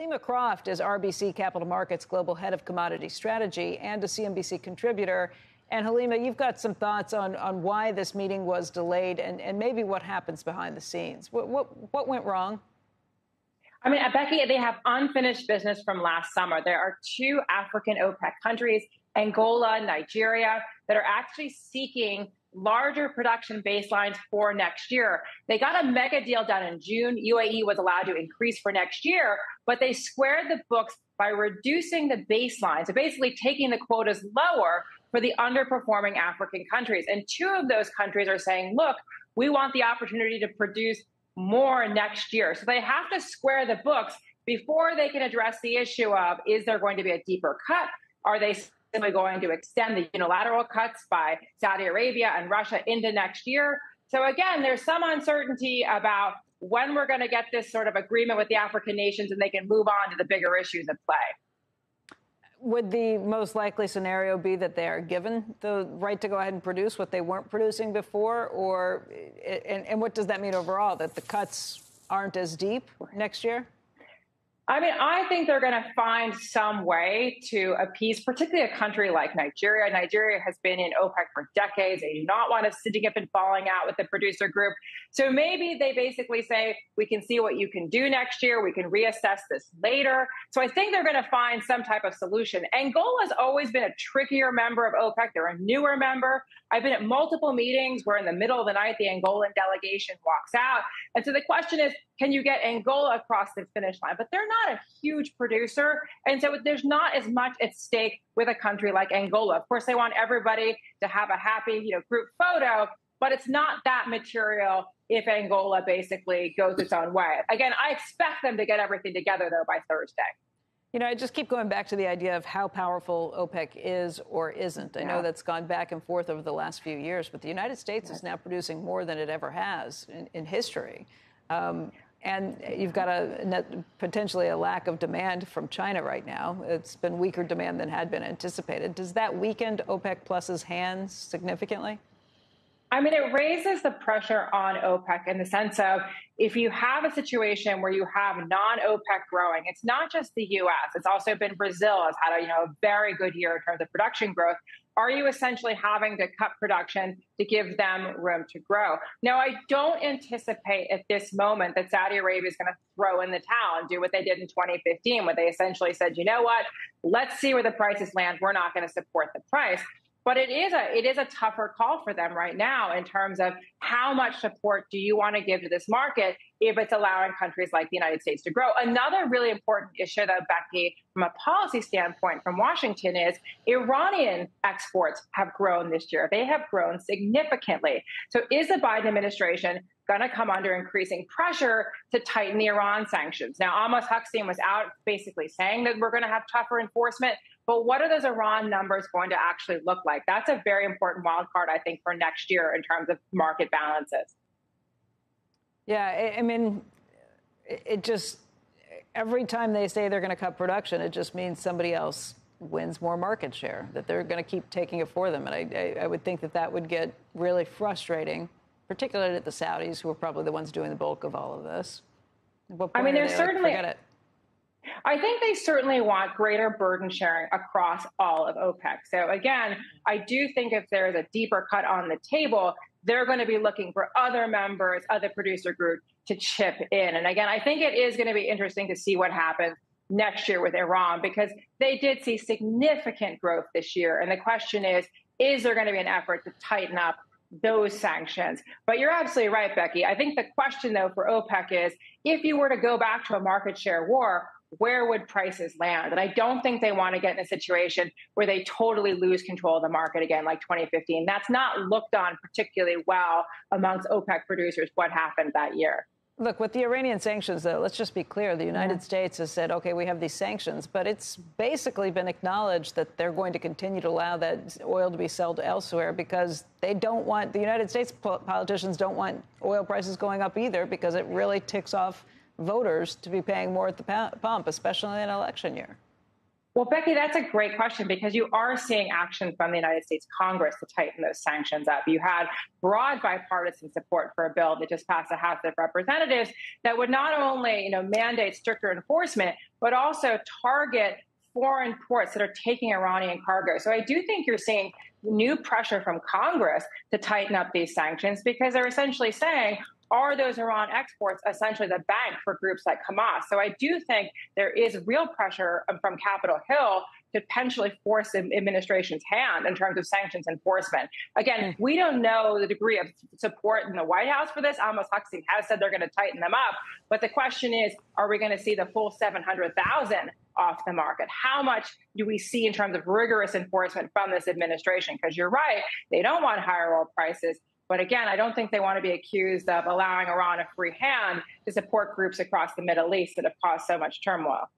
Helima Croft is RBC Capital Markets Global Head of Commodity Strategy and a CNBC contributor. And Helima, you've got some thoughts on, on why this meeting was delayed and, and maybe what happens behind the scenes. What, what, what went wrong? I mean, Becky, they have unfinished business from last summer. There are two African OPEC countries, Angola, Nigeria, that are actually seeking larger production baselines for next year. They got a mega deal done in June. UAE was allowed to increase for next year, but they squared the books by reducing the baseline. So basically taking the quotas lower for the underperforming African countries. And two of those countries are saying, look, we want the opportunity to produce more next year. So they have to square the books before they can address the issue of is there going to be a deeper cut? Are they simply going to extend the unilateral cuts by Saudi Arabia and Russia into next year? So again, there's some uncertainty about when we're going to get this sort of agreement with the African nations and they can move on to the bigger issues at play would the most likely scenario be that they are given the right to go ahead and produce what they weren't producing before? Or, and, and what does that mean overall? That the cuts aren't as deep next year? I mean, I think they're going to find some way to appease, particularly a country like Nigeria. Nigeria has been in OPEC for decades. They do not want us sitting up and falling out with the producer group. So maybe they basically say, we can see what you can do next year. We can reassess this later. So I think they're going to find some type of solution. Angola has always been a trickier member of OPEC. They're a newer member. I've been at multiple meetings where in the middle of the night, the Angolan delegation walks out. And so the question is, can you get Angola across the finish line? But they're not a huge producer. And so there's not as much at stake with a country like Angola. Of course, they want everybody to have a happy, you know, group photo, but it's not that material if Angola basically goes its own way. Again, I expect them to get everything together though by Thursday. You know, I just keep going back to the idea of how powerful OPEC is or isn't. I yeah. know that's gone back and forth over the last few years, but the United States is now producing more than it ever has in, in history. Um, and you've got a potentially a lack of demand from China right now. It's been weaker demand than had been anticipated. Does that weaken OPEC Plus's hands significantly? I mean, it raises the pressure on OPEC in the sense of if you have a situation where you have non-OPEC growing, it's not just the U.S. It's also been Brazil has had a you know a very good year in terms of production growth. Are you essentially having to cut production to give them room to grow? Now, I don't anticipate at this moment that Saudi Arabia is going to throw in the towel and do what they did in 2015, where they essentially said, you know what, let's see where the prices land. We're not going to support the price. But it is a it is a tougher call for them right now in terms of how much support do you want to give to this market if it's allowing countries like the United States to grow. Another really important issue that Becky, from a policy standpoint from Washington, is Iranian exports have grown this year. They have grown significantly. So is the Biden administration going to come under increasing pressure to tighten the Iran sanctions? Now, Amos Hochstein was out basically saying that we're going to have tougher enforcement. But what are those Iran numbers going to actually look like? That's a very important wild card, I think, for next year in terms of market balances. Yeah, I mean, it just every time they say they're going to cut production, it just means somebody else wins more market share. That they're going to keep taking it for them, and I, I, I would think that that would get really frustrating, particularly at the Saudis, who are probably the ones doing the bulk of all of this. I mean, there's certainly. Like, I think they certainly want greater burden sharing across all of OPEC. So, again, I do think if there's a deeper cut on the table, they're going to be looking for other members, other producer groups to chip in. And again, I think it is going to be interesting to see what happens next year with Iran because they did see significant growth this year. And the question is, is there going to be an effort to tighten up those sanctions. But you're absolutely right, Becky. I think the question, though, for OPEC is if you were to go back to a market share war, where would prices land? And I don't think they want to get in a situation where they totally lose control of the market again, like 2015. That's not looked on particularly well amongst OPEC producers, what happened that year. Look, with the Iranian sanctions, though, let's just be clear. The United yeah. States has said, okay, we have these sanctions, but it's basically been acknowledged that they're going to continue to allow that oil to be sold elsewhere because they don't want, the United States politicians don't want oil prices going up either because it really ticks off voters to be paying more at the pump, especially in an election year? Well, Becky, that's a great question because you are seeing action from the United States Congress to tighten those sanctions up. You had broad bipartisan support for a bill that just passed the House of Representatives that would not only, you know, mandate stricter enforcement, but also target foreign ports that are taking Iranian cargo. So I do think you're seeing new pressure from Congress to tighten up these sanctions because they're essentially saying, are those Iran exports essentially the bank for groups like Hamas? So I do think there is real pressure from Capitol Hill to potentially force the administration's hand in terms of sanctions enforcement. Again, hmm. we don't know the degree of support in the White House for this. Amos Hochstein has said they're going to tighten them up. But the question is, are we going to see the full 700,000 off the market? How much do we see in terms of rigorous enforcement from this administration? Because you're right, they don't want higher oil prices. But again, I don't think they want to be accused of allowing Iran a free hand to support groups across the Middle East that have caused so much turmoil.